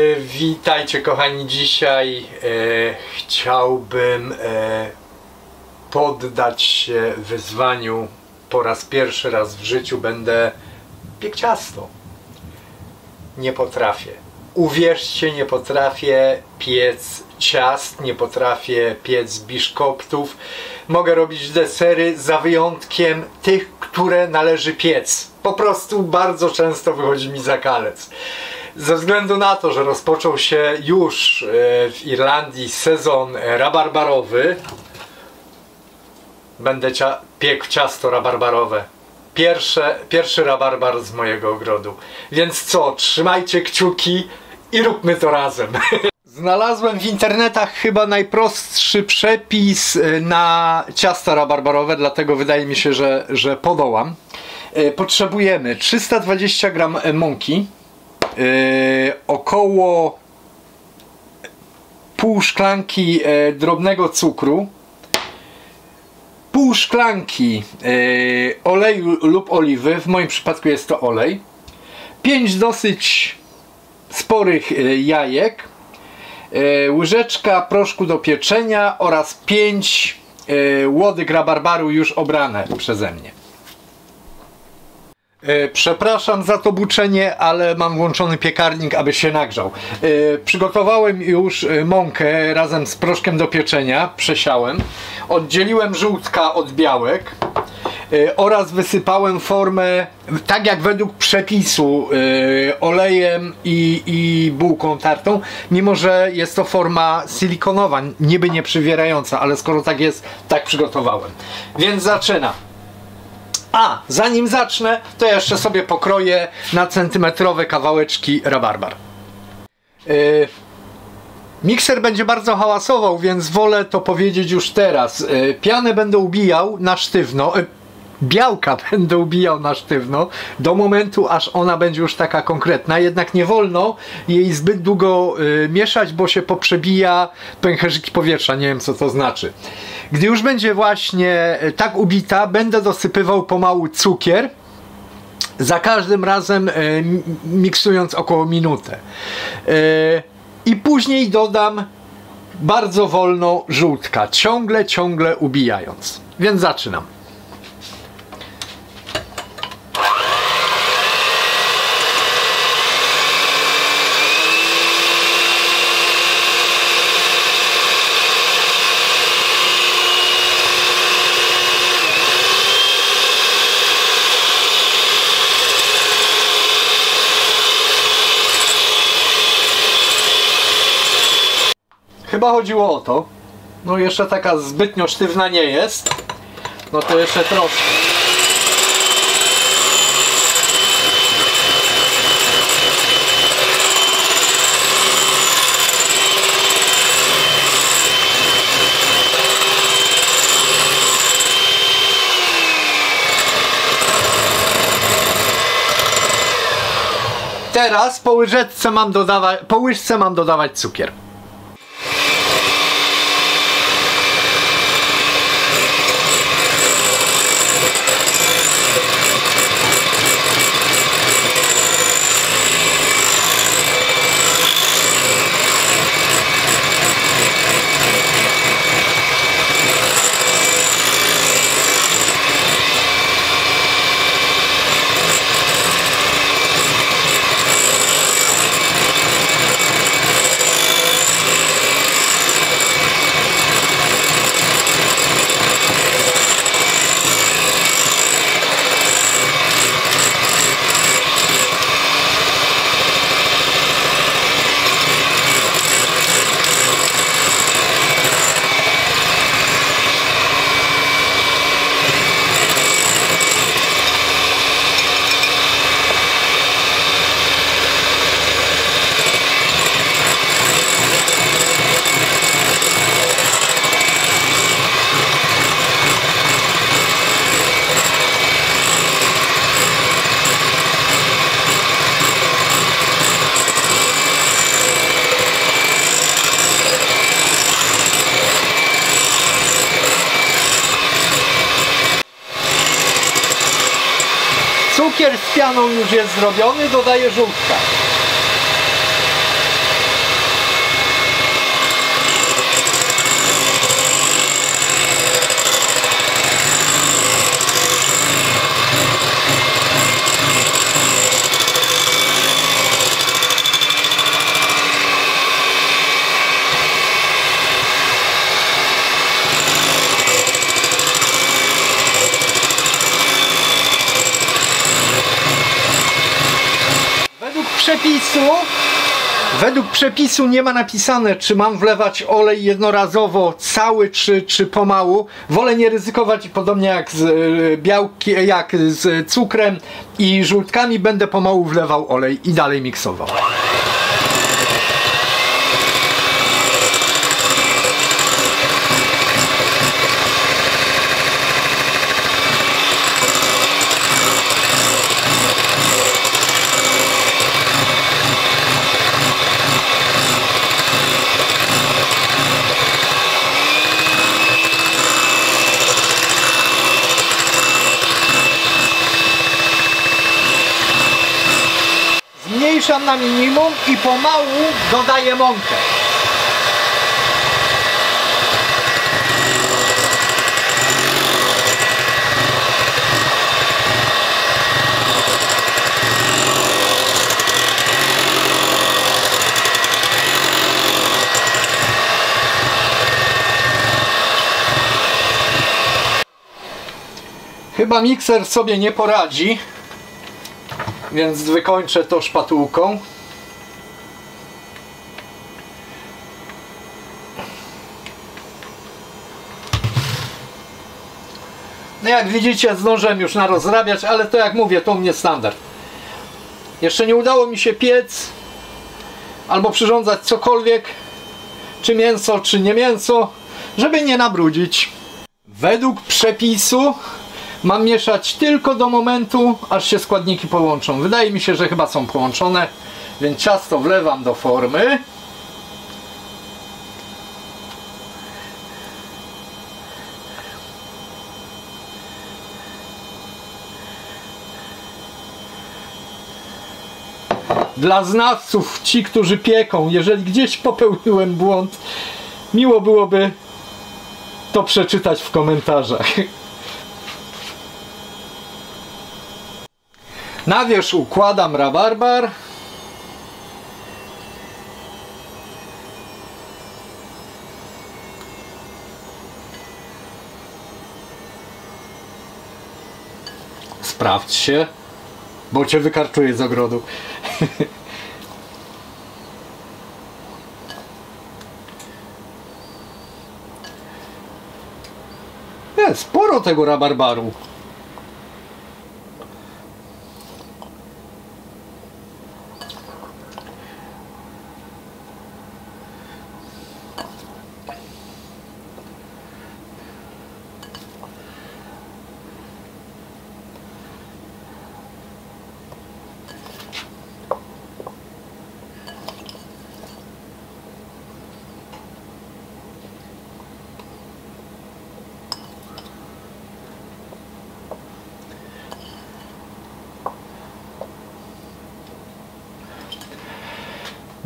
E, Witajcie kochani, dzisiaj e, chciałbym e, poddać się wyzwaniu. Po raz pierwszy raz w życiu będę piek ciasto. Nie potrafię. Uwierzcie, nie potrafię piec ciast, nie potrafię piec biszkoptów. Mogę robić desery za wyjątkiem tych, które należy piec. Po prostu bardzo często wychodzi mi za kalec. Ze względu na to, że rozpoczął się już e, w Irlandii sezon e, rabarbarowy, będę cia- piekł ciasto rabarbarowe. Pierwsze, pierwszy rabarbar z mojego ogrodu. Więc co, trzymajcie kciuki i róbmy to razem. Znalazłem w internetach chyba najprostszy przepis e, na ciasta rabarbarowe, dlatego wydaje mi się, że, że podołam. Potrzebujemy 320 gram mąki, około pół szklanki e, drobnego cukru, pół szklanki e, oleju lub oliwy, w moim przypadku jest to olej, pięć dosyć sporych e, jajek, e, łyżeczka proszku do pieczenia oraz pięć e, łodyg rabarbaru już obrane przeze mnie. E, Przepraszam za to buczenie, ale mam włączony piekarnik, aby się nagrzał. E, Przygotowałem już e, mąkę razem z proszkiem do pieczenia, przesiałem. Oddzieliłem żółtka od białek oraz wysypałem formę, tak jak według przepisu, olejem i, i bułką tartą, mimo że jest to forma silikonowa, niby nie przywierająca, ale skoro tak jest, tak przygotowałem. Więc zaczynam. A, zanim zacznę, to jeszcze sobie pokroję na centymetrowe kawałeczki rabarbar. Yy, mikser będzie bardzo hałasował, więc wolę to powiedzieć już teraz. Yy, pianę będę ubijał na sztywno. Yy, białka będę ubijał na sztywno do momentu, aż ona będzie już taka konkretna. Jednak nie wolno jej zbyt długo yy, mieszać, bo się poprzebija pęcherzyki powietrza. Nie wiem, co to znaczy. Gdy już będzie właśnie e, tak ubita, będę dosypywał pomału cukier. Za każdym razem m- miksując około minutę. E, I później dodam bardzo wolno żółtka, ciągle, ciągle ubijając. Więc zaczynam. Chyba chodziło o to. No jeszcze taka zbytnio sztywna nie jest. No to jeszcze troszkę. Teraz po łyżeczce mam dodawać, po łyżce mam dodawać cukier. Cukier z pianą już jest zrobiony, dodaję żółtka. Przepisu Według przepisu nie ma napisane, czy mam wlewać olej jednorazowo cały, czy, czy pomału. Wolę nie ryzykować i podobnie jak z e, białki, jak z cukrem i żółtkami będę pomału wlewał olej i dalej miksował. Zmniejszam na minimum i pomału dodaję mąkę. Chyba mikser sobie nie poradzi, więc wykończę to szpatułką. No jak widzicie zdążyłem już narozrabiać, ale to jak mówię, to u mnie standard. Jeszcze nie udało mi się piec albo przyrządzać cokolwiek, czy mięso, czy nie mięso, żeby nie nabrudzić. Według przepisu mam mieszać tylko do momentu, aż się składniki połączą. Wydaje mi się, że chyba są połączone, więc ciasto wlewam do formy. Dla znawców, ci, którzy pieką, jeżeli gdzieś popełniłem błąd, miło byłoby to przeczytać w komentarzach. Na wierzch układam rabarbar. Sprawdź się, bo cię wykarczuję z ogrodu. Sporo tego rabarbaru.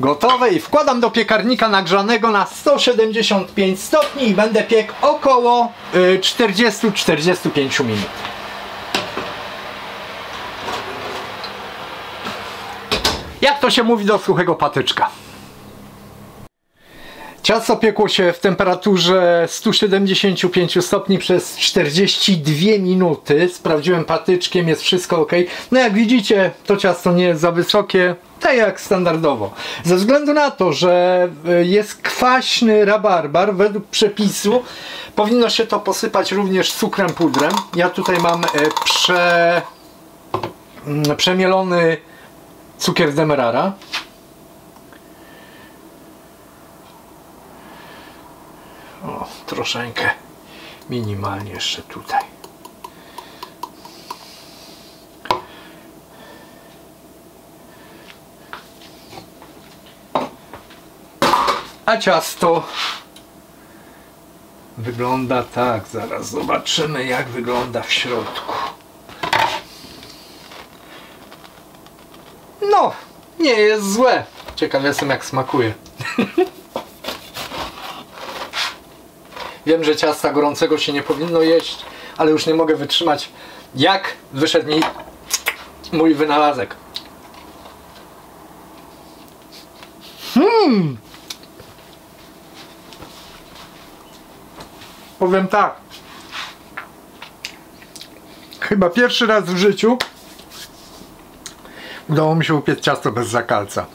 Gotowe i wkładam do piekarnika nagrzanego na 175 stopni i będę piekł około y, 40-45 minut. Jak to się mówi do suchego patyczka? Ciasto piekło się w temperaturze 175 stopni przez 42 minuty. Sprawdziłem patyczkiem, jest wszystko ok. No jak widzicie, to ciasto nie jest za wysokie, tak jak standardowo. Ze względu na to, że jest kwaśny rabarbar, według przepisu powinno się to posypać również cukrem pudrem. Ja tutaj mam prze... przemielony cukier demerara. O, troszeczkę minimalnie jeszcze tutaj. A ciasto wygląda tak. Zaraz zobaczymy jak wygląda w środku. No, nie jest złe. Ciekaw jestem jak smakuje. Wiem, że ciasta gorącego się nie powinno jeść, ale już nie mogę wytrzymać, jak wyszedł mi mój wynalazek. Hmm. Powiem tak. Chyba pierwszy raz w życiu udało mi się upiec ciasto bez zakalca.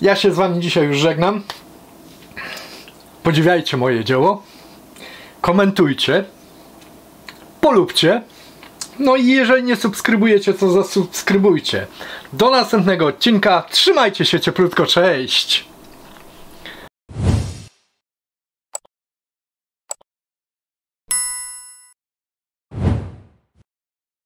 Ja się z wami dzisiaj już żegnam. Podziwiajcie moje dzieło. Komentujcie. Polubcie. No i jeżeli nie subskrybujecie, to zasubskrybujcie. Do następnego odcinka. Trzymajcie się cieplutko. Cześć!